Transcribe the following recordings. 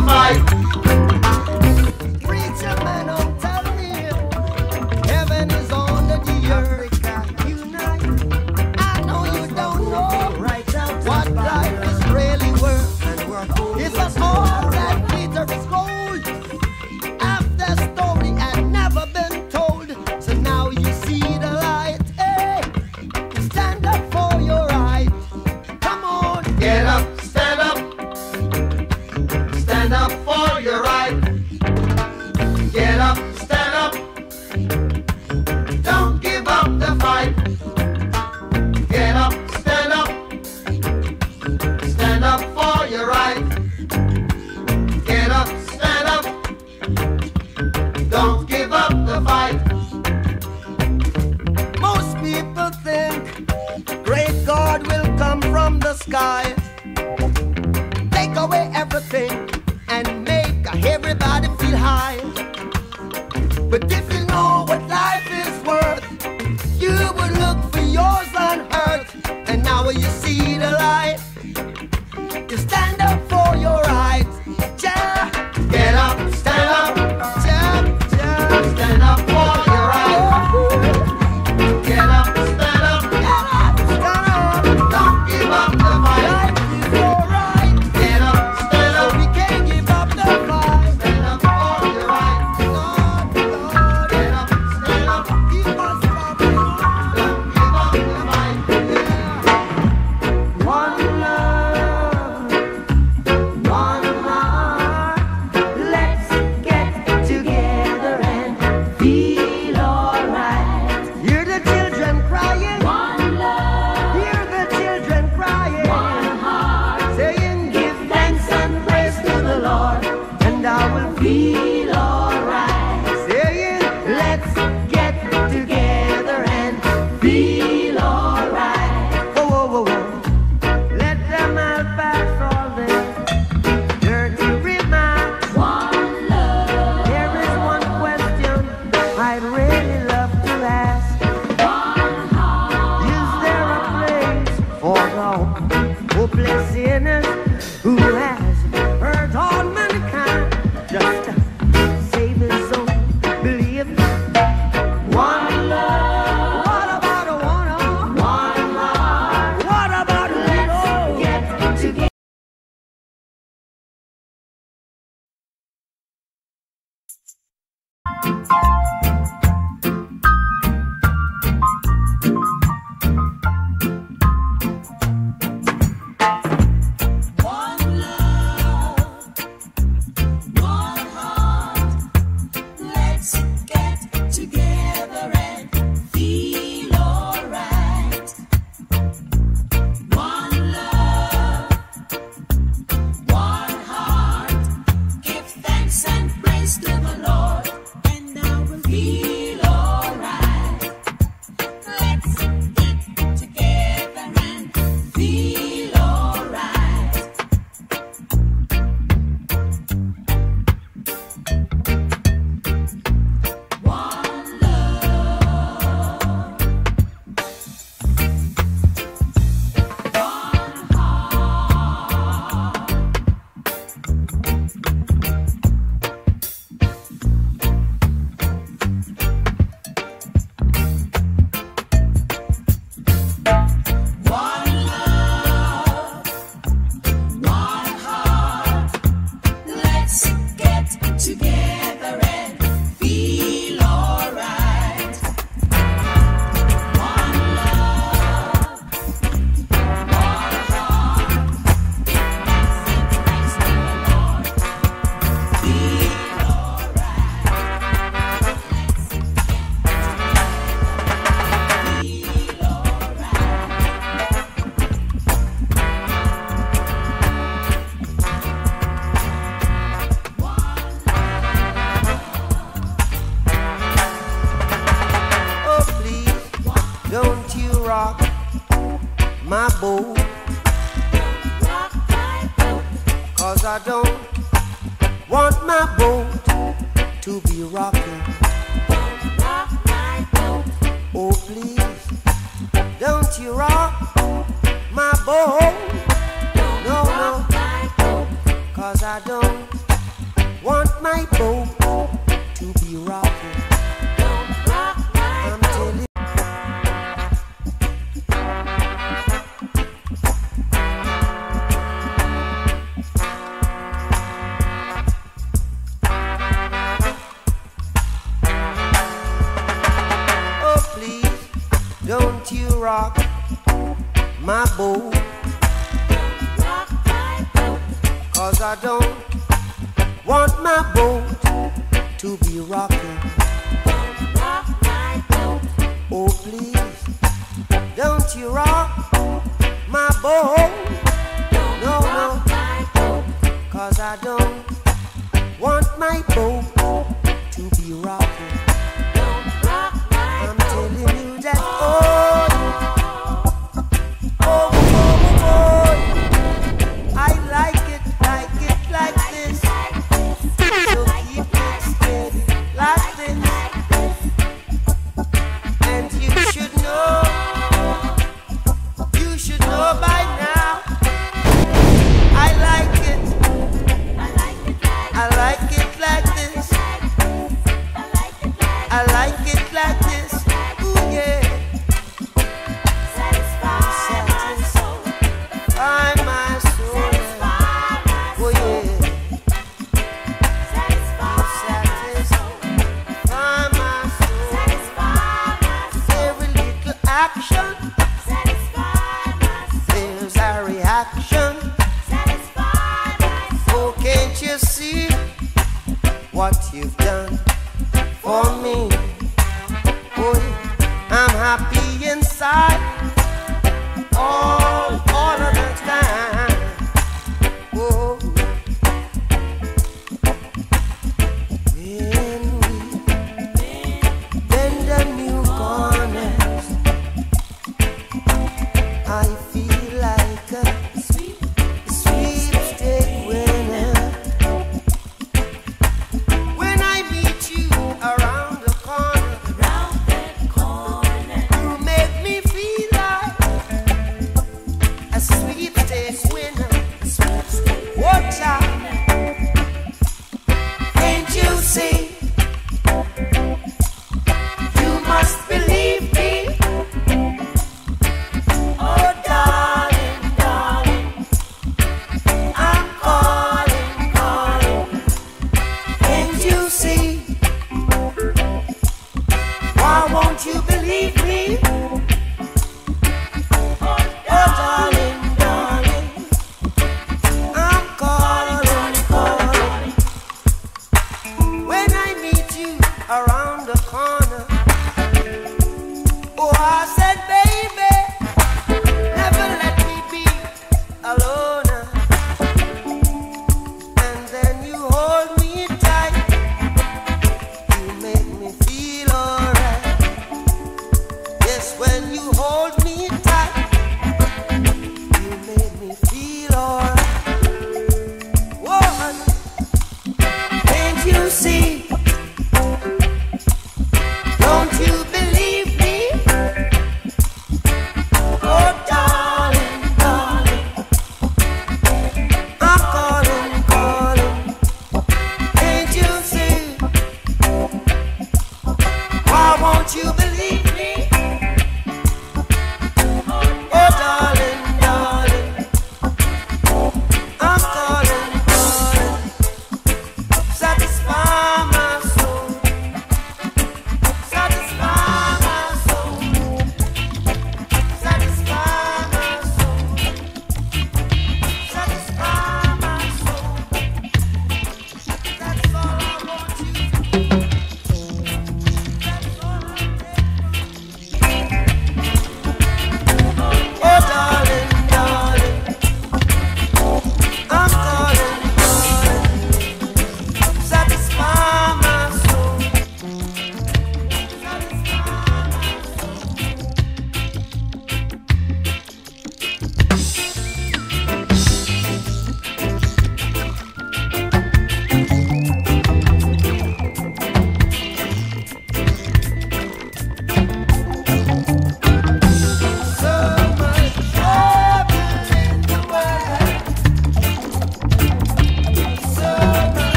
sky. Take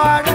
Lord.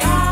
For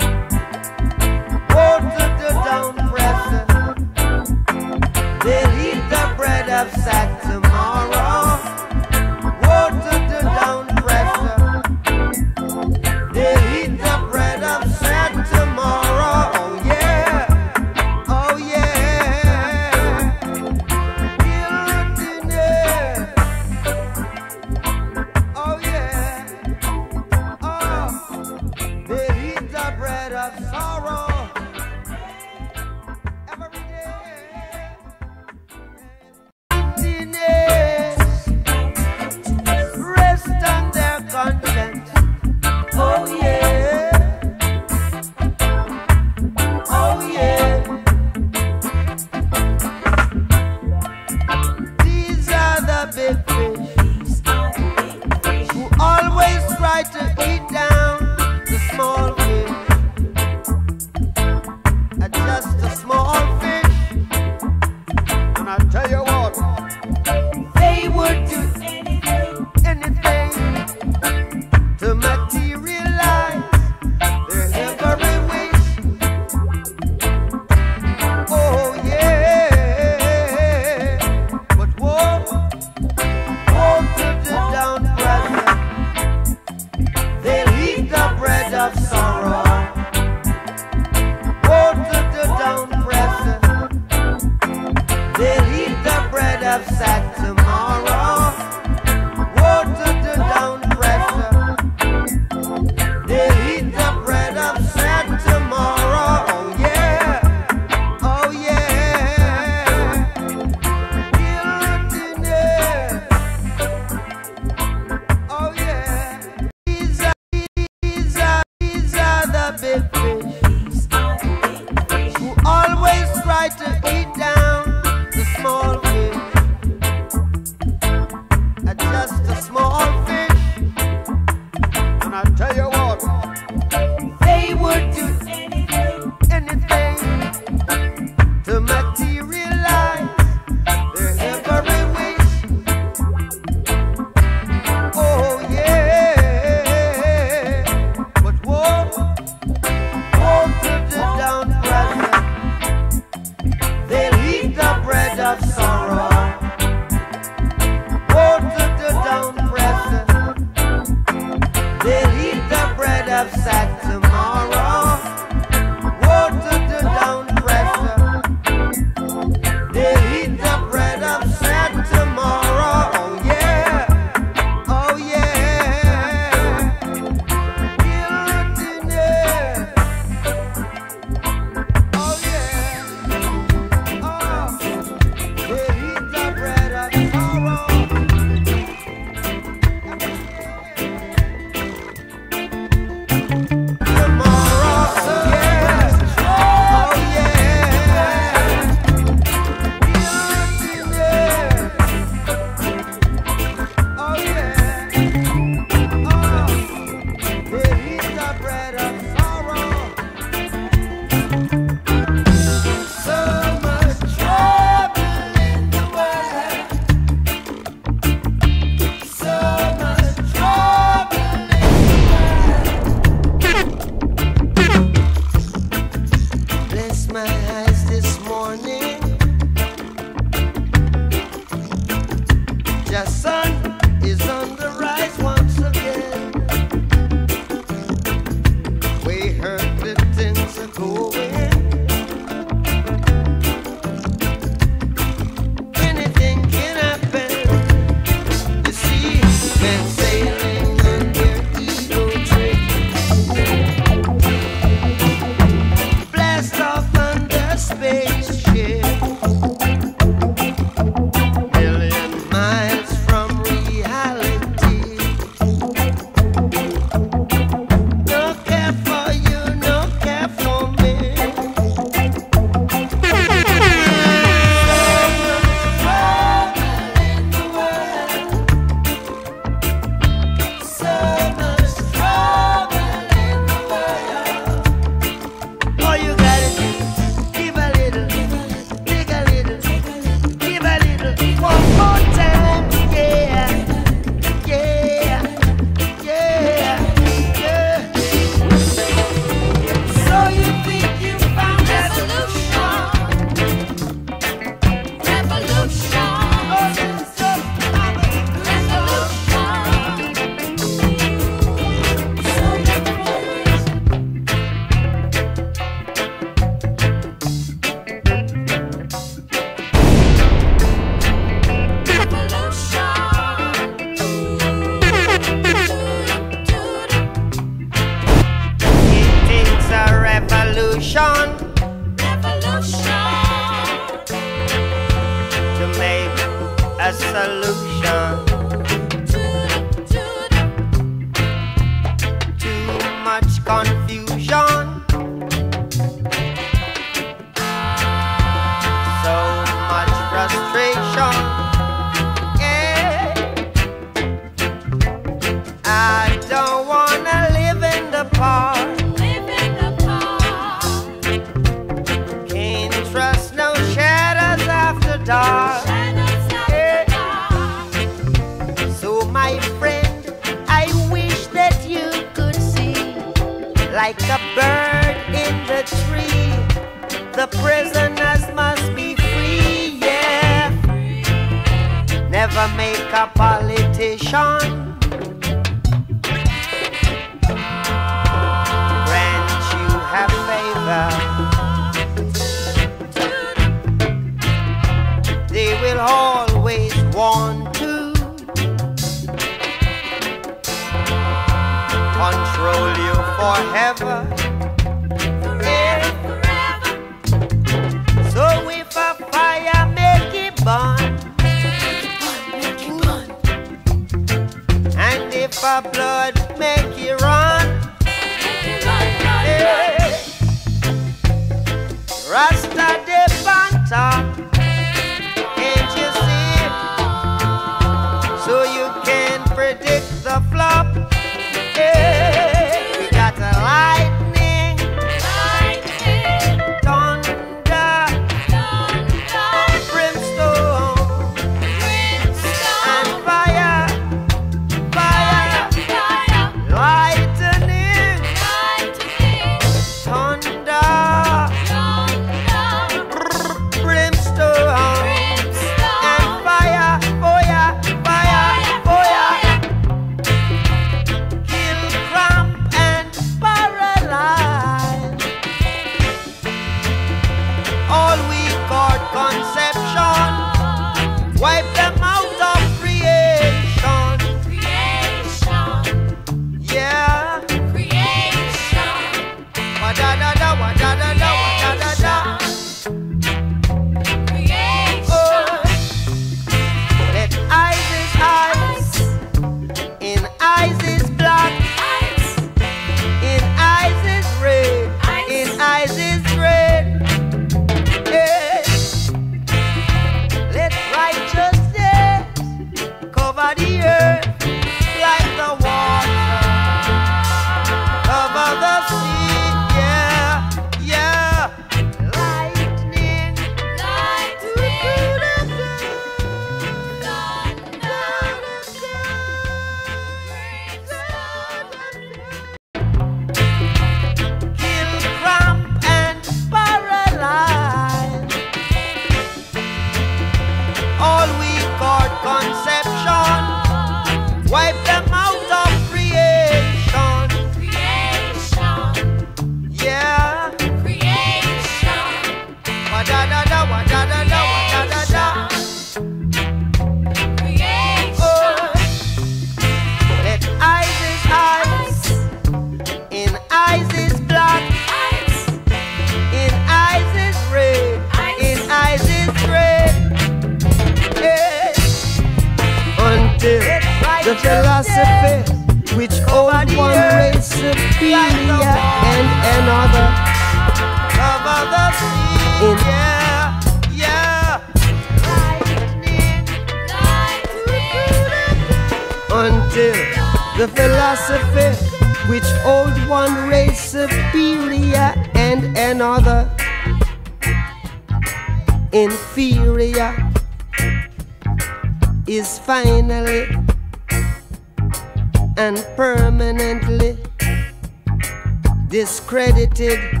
discredited